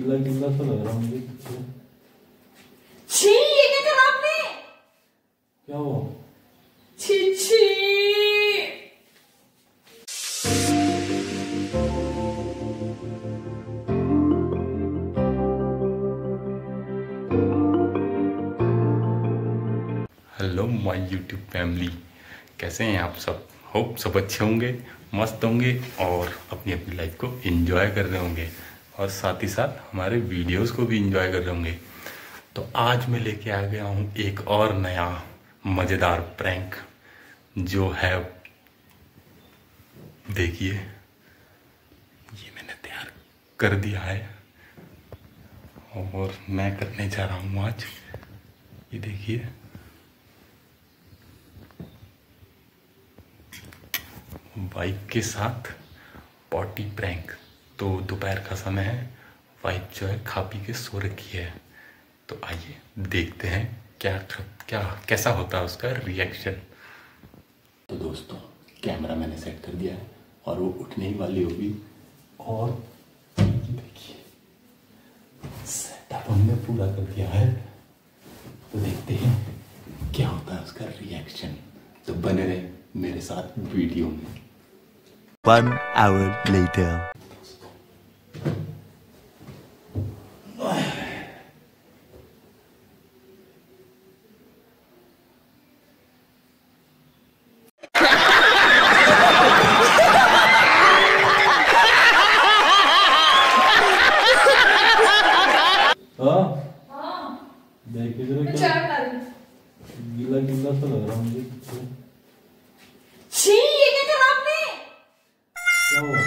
गीला गीला सा लग रहा मुझे। छी ये क्या करा आपने? क्या हुआ? छी छी। हेलो माय यूट्यूब फैमिली कैसे हैं आप सब? होप सब अच्छे होंगे मस्त होंगे और अपनी अपनी लाइफ को एंजॉय कर रहे होंगे। और साथ ही साथ हमारे वीडियोस को भी इंजॉय कर रहे होंगे। तो आज मैं लेके आ गया हूँ एक और नया मज़ेदार प्रैंक जो है, देखिए, ये मैंने तैयार कर दिया है। और मैं करने जा रहा हूँ आज, ये देखिए। बाइक के साथ पॉटी प्रैंक तो दोपहर का समय है। वाइफ जो है खा पी के सो रखी है। तो आइए देखते हैं क्या क्या कैसा होता है उसका रिएक्शन तो दोस्तों कैमरा मैंने सेट कर दिया है और वो उठने ही वाली होगी। और देखिए सेटअप हमने पूरा कर दिया है। तो देखते हैं क्या होता है उसका रिएक्शन तो बने रहे मेरे साथ वीडियो में। One hour later. हाँ। देखिए जरा क्या हूँ। गीला गीला सा लग रहा मुझे। छी ये क्या करा आपने? क्या हुआ?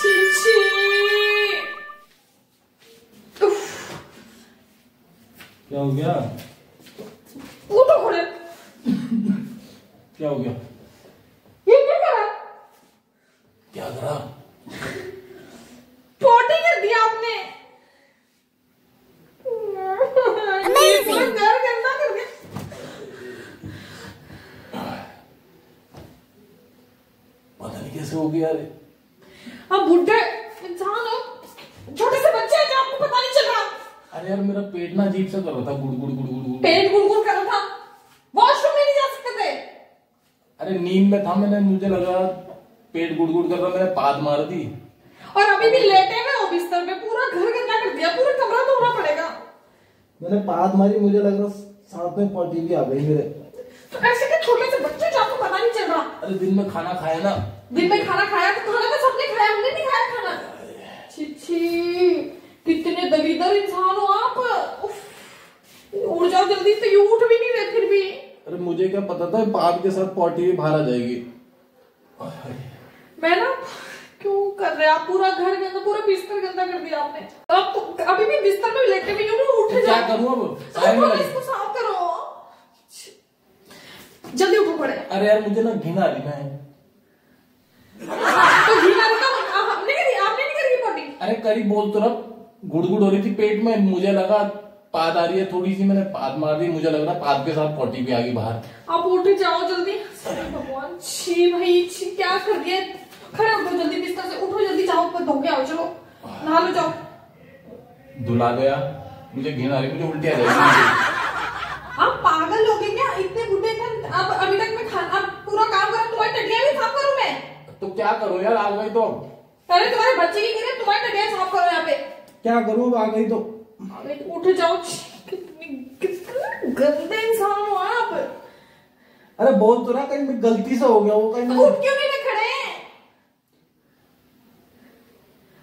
छी छी। क्या हो गया? उठो खड़े। क्या हो गया ये क्या करा क्या करा पोटी कर दिया आपने पूरा घर गंदा कर दिया पता नहीं कैसे हो गया रे? अब बुढ़े इंसान हो छोटे से बच्चे हैं जो आपको पता नहीं चल रहा। अरे यार मेरा पेट ना अजीब सा कर रहा था गुड़ गुड़ गुड़ गुड़ पेट गुड़ गुड़गुड़ कर रहा था। वॉशरूम में नहीं जा सकते थे। अरे नींद में था मैंने मुझे लगा पेट गुड़ गुड़ कर रहा मैंने पाद मार दी। और अभी भी लेटे हुए हो बिस्तर में पूरा घर गंदा कर दिया पूरा कमरा धोना पड़ेगा। मैंने पाद मारी मुझे लग रहा साथ में पॉटी भी आ गई मेरे। तो ऐसे के छोटे से बच्चे जो आपको पता नहीं चल रहा। अरे दिन में खाना खाया ना। दिन में खाना खाया तो खाना तो सबने खाया हमने नहीं खाया खाना। छी छी कितने दलीदर इंसान हो आप। उड़ जाओ जल्दी से यू उठ भी नहीं रहे फिर भी। अरे मुझे क्या पता था पाद के साथ पॉटी भी बाहर आ जाएगी। मैं ना क्यों कर रहे आप पूरा घर गंदा पूरा बिस्तर गंदा कर दिया आपने। अब तो अभी भी बिस्तर में लेटे भी हो, उठ तो क्या करूँ अब? इसको साफ़ करो। जल्दी उठो पड़े। अरे यार मुझे ना घिन आ रही मैं तो घी का हमने करी आपने नहीं करी पॉटी? अरे करीब बोल तो रहा गुड़ गुड़ हो रही थी पेट में मुझे लगा पाद आ रही है थोड़ी सी मैंने पाद मार दी मुझे लग रहा पाद के साथ पॉटी भी आ गई बाहर। आप उठ जाओ जल्दी। भगवान छी भाई छी क्या कर दिया खड़े उठो जल्दी बिस्तर से उठो जल्दी जाओ ऊपर धो के आओ चलो। नहा लो जाओ। धुला गया। मुझे घिन आ रही मुझे उल्टी आ जाएगी आप पागल हो गए क्या? इतने बुढ़े थे। अब अभी तक मैं खाना पूरा काम करा तुम्हारी टटिया भी साफ़ करूँ मैं? तो क्या करो यार आ गई तो। पहले तुम्हारे बच्चे की करे तुम्हारी टटिया साफ़ करो यहाँ पे। क्या करूँ अब आ गई तो उठ जाओ। कितनी कितने गंदे इंसान हो आप। अरे बोल तो रहा कहीं मैं गलती से हो गया वो कहीं उठ क्यों नहीं खड़े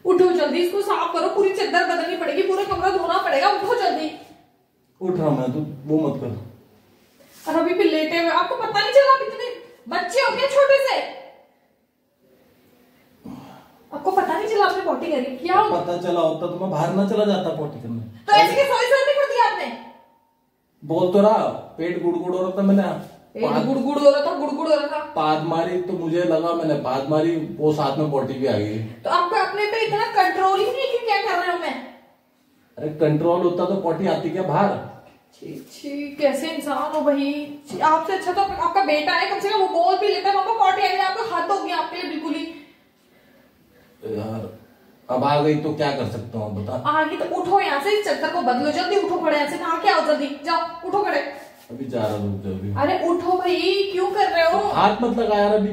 उठो जल्दी इसको साफ़ करो पूरी चद्दर बदलनी पड़ेगी पूरा कमरा धोना पड़ेगा उठो जल्दी। उठ रहा मैं तू वो मत कर। और अभी भी लेटे हुए आपको पता नहीं चला आप इतने बच्चे हो गए छोटे से? आपको पता नहीं चला आपने पॉटी करी? क्या हो पता चला होता तो मैं बाहर ना चला जाता पोटी करने। तो ऐसे के सोई सोई कर दिया आपने? बोल तो रहा पेट गुड़ गुड़ हो रहा था मैंने। पेट गुड़गुड़ हो रहा था गुड़गुड़ हो रहा था। पाद मारी तो मुझे लगा मैंने पाद मारी वो साथ में पोटी भी आ गई। तो आपको अपने पे इतना कंट्रोल ही नहीं कि क्या कर रहे हो मैं? अरे कंट्रोल होता तो पोटी आती क्या बाहर? कैसे इंसान हो भाई? आपसे अच्छा तो आपका बेटा है कम से कम वो बोल भी लेता है पापा पॉटी आ गई आपको हाथ हो गया आपके लिए बिल्कुल ही। यार अब आ गई तो क्या कर सकता हूँ बता। आगे तो उठो यहाँ से चक्कर को बदलो जल्दी उठो खड़े यहाँ से नहा के आओ जल्दी जाओ उठो खड़े। अभी जा रहा हूँ अभी अरे उठो भाई क्यों कर रहे हो? हाथ मत लगा यार अभी।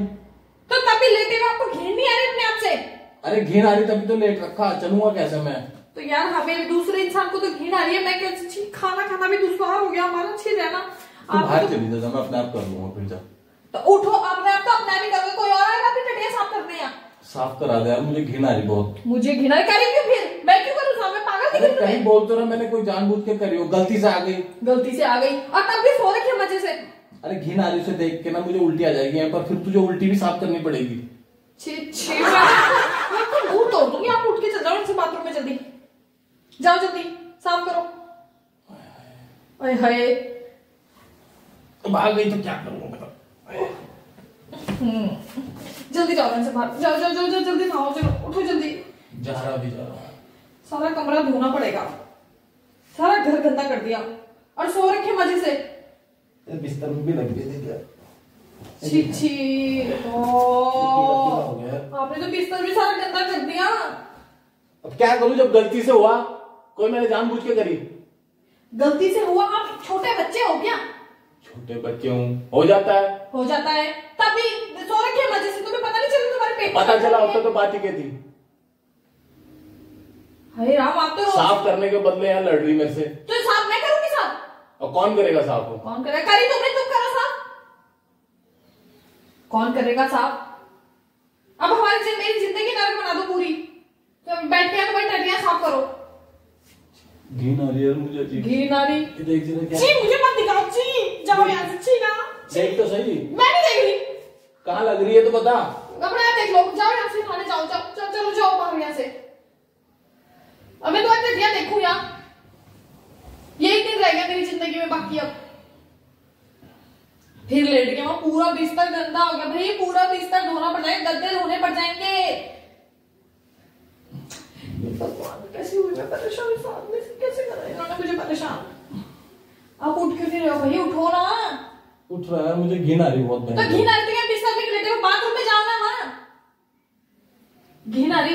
तो तभी लेटे हुए आपको घिन नहीं आ रही अपने आप से? अरे घिन आ रही तभी तो लेट रखा चलूँगा कैसे मैं? तो यार हमें दूसरे इंसान को तो घिन आ रही है मैं कैसे खाना खाना भी दुश्वार हो गया हमारा छी रहना। बाहर तो, चली जा मैं अपने आप कर लूँगा फिर जा। तो उठो अपने आप तो अपने आप ही करोगे कोई और आएगा अपनी टटिया साफ़ करने यहाँ। साफ़ करा दे यार मुझे घिन आ रही बहुत। मुझे घिना करी क्यों फिर? मैं क्यों करूँ सामने? पागल दिख रही कहीं बोल तो ना मैंने कोई जानबूझ के करी हो गलती से आ गई। गलती से आ गई। और तब भी सो रखी मज़े से। अरे घिन आ रही उसे देख के ना मुझे उल्टी आ जाएगी यहाँ पर फिर तुझे उल्टी भी साफ़ करनी पड़ेगी। जाओ बाथरूम में जल्दी। जाओ जल्दी साफ़ करो। अरे हाय। अब आ गई तो क्या करूँगा बता जल्दी जाओ इनसे बाहर। जाओ जाओ जाओ जाओ जल्दी खाओ चलो उठो जल्दी। जा रहा भी जा रहा सारा कमरा धोना पड़ेगा। सारा घर गंदा कर दिया। और सो रखे मज़े से। बिस्तर में भी लग गई थी क्या छी छी ओ। आपने तो बिस्तर भी सारा गंदा कर दिया। अब क्या करूँ जब गलती से हुआ? कोई मैंने जानबूझ के करी। गलती से हुआ? आप छोटे बच्चे हो क्या? छोटे बच्चे हूँ। हो जाता है। हो जाता है। तभी सो रखे मज़े से तुम्हें पता पता चला होता तो बात ही क्या थी। हाय राम आप तो साफ़ करने के बदले यहाँ लड़ रही मेरे से। तो साफ़ मैं करूँगी साफ़? और कौन करेगा साफ़? कौन करेगा? करी तुमने तुम करो साफ़। कौन करेगा साफ़? अब हमारी जिन- मेरी ज़िंदगी नरक बना दो पूरी। तो बैठ के तुम्हारी टटियाँ साफ़ करो। घिन आ रही यार मुझे अजीब। घी नारी ये देख जरा क्या छी मुझे मत दिखाओ। छी जाओ यहाँ से। छी ना। देख तो सही। मैं नहीं देख रही। कहाँ लग रही है तो बता। अपने देख लो जाओ यहाँ से खाने जाओ जाओ चलो चलो जाओ बाहर यहाँ से अब मैं टटियाँ देखूँ यहाँ दिन रह गया मेरी ज़िंदगी में बाकी अब फिर लेट गया वहाँ पूरा बिस्तर गंदा हो गया भाई पूरा बिस्तर धोना पड़ जाएगा गद्दे धोने पड़ जाएँगे भगवान कैसे हुई मैं परेशान से कैसे करा इन्होंने मुझे परेशान आप उठ क्यों नहीं रहे हो भाई उठो ना उठ रहा है मुझे घिन आ रही है बहुत तो भयंकर। घी नारी तो बिस्तर में लेटे हो बाथरूम में जाओ ना वहाँ घी नारी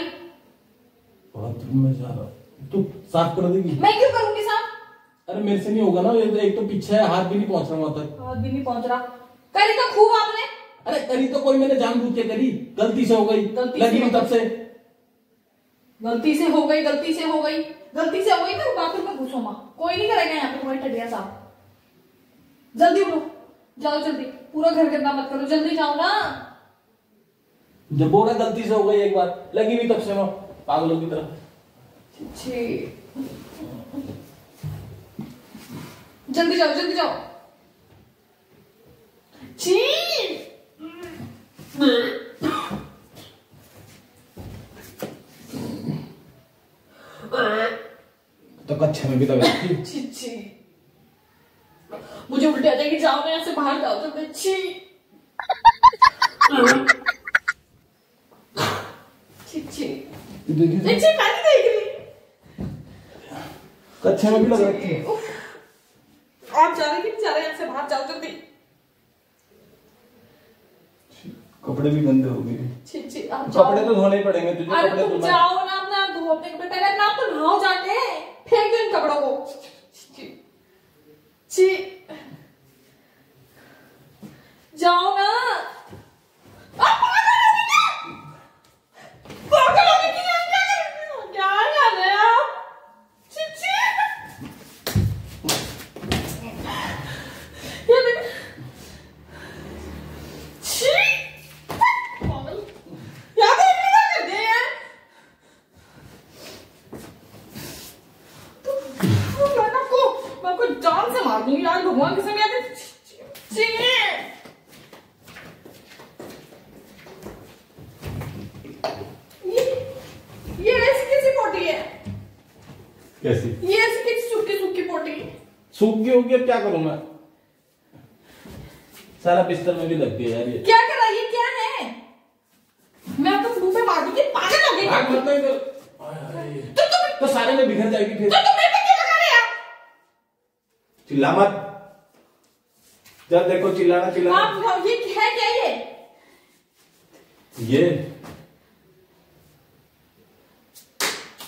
बाथरूम में जा रहा हूँ। तू साफ़ कर देगी। मैं क्यों करूँगी साहब अरे मेरे से नहीं होगा ना तो एक तो पीछे है हाथ भी नहीं पहुँच रहा वहाँ तक। हाथ भी नहीं पहुँच रहा। करी तो खूब आपने। अरे करी तो कोई मैंने जानबूझ के करी। गलती से हो गई। गलती से। लगी तब से। गलती से हो गई गलती से हो गई। गलती से हो गई तो बाथरूम में घुसो माँ। कोई नहीं करेगा यहाँ पे तुम्हारी टटिया साहब। जल्दी उठो। जाओ जल्दी। पूरा घर गंदा मत करो। जल्दी जाओ ना। जब बोला गलती से हो गई एक बार लगी भी तब से मैं पागलों की तरह। जल्दी जाओ जल्दी जाओ। छी। तो कच्छे में भी तो छी मुझे उल्टी आ जाएगी जाओ मैं यहाँ से बाहर जाओ तो छी छी। देखिए कच्छे में भी लग रखी है। आप जा रहे कि जा रहे बाहर जाओ जल्दी। कपड़े भी गंदे हो गए। कपड़े तो धोने पड़ेंगे तुझे कपड़े तुम जाओ ना अपना धो अपने कपड़े पहले ना तो नहाओ जाके फेंक दो इन कपड़ों को। छी जाओ ना आप पागल हो गए क्या? पागल हो गए कि नहीं? क्या कर रहे हो? क्या कर रहे हो आप? छी छी ये देखो छी पागल यार ये क्या कर दे यार तो मैं आपको मैं आपको जान से मार दूँगी यार भगवान कसम यार छी ये ये ऐसी कैसी पोटी है? कैसी? ये ऐसी कैसी सूखी सूखी पोटी सूख गई होगी अब क्या करूँ मैं? सारा बिस्तर में भी लग गया यार ये। क्या कर रहा है? ये क्या है? मैं आपको मुँह पे मार दूँगी पागल हो गई। भाग मत नहीं कर। तो तुम तो सारे में बिखर जाएगी फिर। तो तुम मेरे पे क्यों लगा रहे हो? चिल्ला मत। जब देखो चिल्लाना चिल्लाना। आप ये है क्या ये? ये।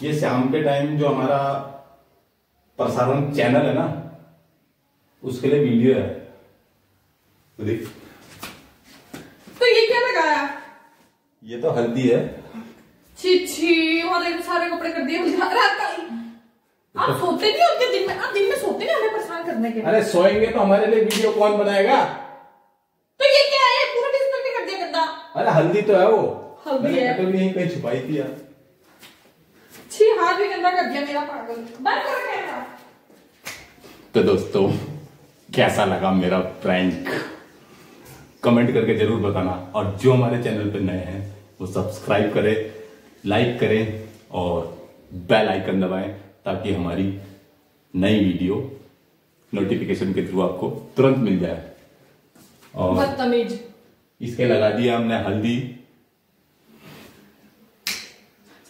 ये शाम के टाइम जो हमारा प्रसारण चैनल है ना उसके लिए वीडियो है। तो देख। तो ये क्या लगाया? ये तो हल्दी है। छी छी और एक सारे कपड़े कर दिए मुझे। रात का आप सोते नहीं होते दिन में? आप दिन में सोते नहीं हमें परेशान करने के अरे सोएँगे तो हमारे लिए वीडियो कौन बनाएगा? तो ये क्या है? पूरा डिस्कल भी कर दिया गंदा। अरे हल्दी तो है वो। हल्दी है। कटोरी यहीं कहीं छुपाई थी यार। छी हाथ भी गंदा कर दिया मेरा पागल। बंद करो कैमरा तो दोस्तों कैसा लगा मेरा प्रैंक कमेंट करके ज़रूर बताना। और जो हमारे चैनल पे नए हैं वो सब्सक्राइब करें लाइक करें और बेल आइकन दबाएँ। ताकि हमारी नई वीडियो नोटिफिकेशन के थ्रू आपको तुरंत मिल जाए। और इसके लगा दिया हमने हल्दी।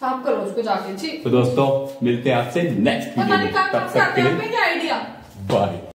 साफ़ करो उसको जाके ठीक तो दोस्तों मिलते हैं आपसे नेक्स्ट वीडियो में। तब तक के लिए आइडिया बाय